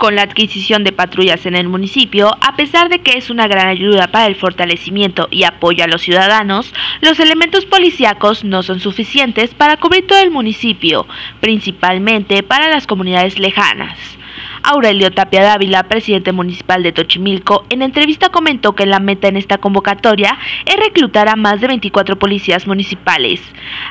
Con la adquisición de patrullas en el municipio, a pesar de que es una gran ayuda para el fortalecimiento y apoyo a los ciudadanos, los elementos policíacos no son suficientes para cubrir todo el municipio, principalmente para las comunidades lejanas. Aurelio Tapia Dávila, presidente municipal de Tochimilco, en entrevista comentó que la meta en esta convocatoria es reclutar a más de 24 policías municipales.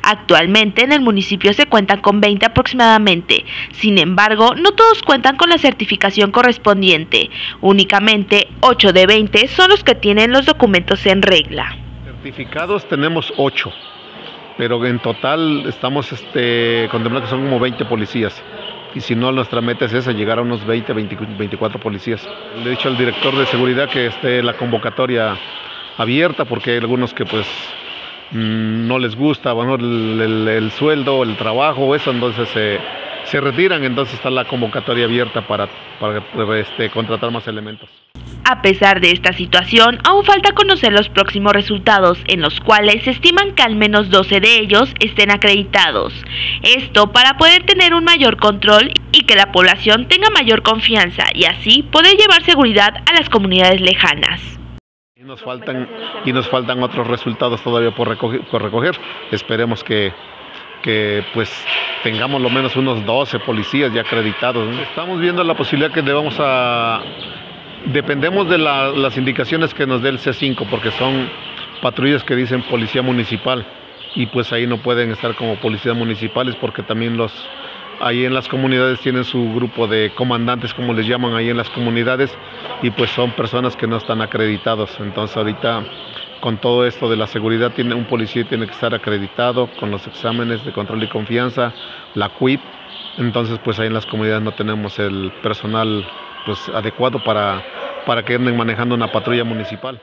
Actualmente en el municipio se cuentan con 20 aproximadamente, sin embargo no todos cuentan con la certificación correspondiente, únicamente 8 de 20 son los que tienen los documentos en regla. Certificados tenemos 8, pero en total estamos este, contemplando que son como 20 policías y si no, nuestra meta es esa, llegar a unos 20, 24 policías. Le he dicho al director de seguridad que esté la convocatoria abierta porque hay algunos que pues mm, no les gusta bueno, el, sueldo, el trabajo, eso, entonces se retiran, entonces está la convocatoria abierta para, para este, contratar más elementos. A pesar de esta situación, aún falta conocer los próximos resultados, en los cuales se estiman que al menos 12 de ellos estén acreditados. Esto para poder tener un mayor control y que la población tenga mayor confianza y así poder llevar seguridad a las comunidades lejanas. Y nos faltan, y nos faltan otros resultados todavía por recoger. Por recoger. Esperemos que, que pues tengamos lo menos unos 12 policías ya acreditados. Estamos viendo la posibilidad que debamos a Dependemos de las indicaciones que nos dé el C5 porque son patrullas que dicen policía municipal y pues ahí no pueden estar como policías municipales porque también los ahí en las comunidades tienen su grupo de comandantes como les llaman ahí en las comunidades y pues son personas que no están acreditados. Entonces ahorita con todo esto de la seguridad tiene un policía tiene que estar acreditado con los exámenes de control y confianza la CUIP entonces pues ahí en las comunidades no tenemos el personal pues adecuado para, para que anden manejando una patrulla municipal.